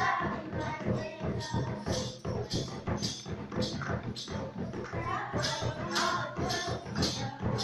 you. Thank you.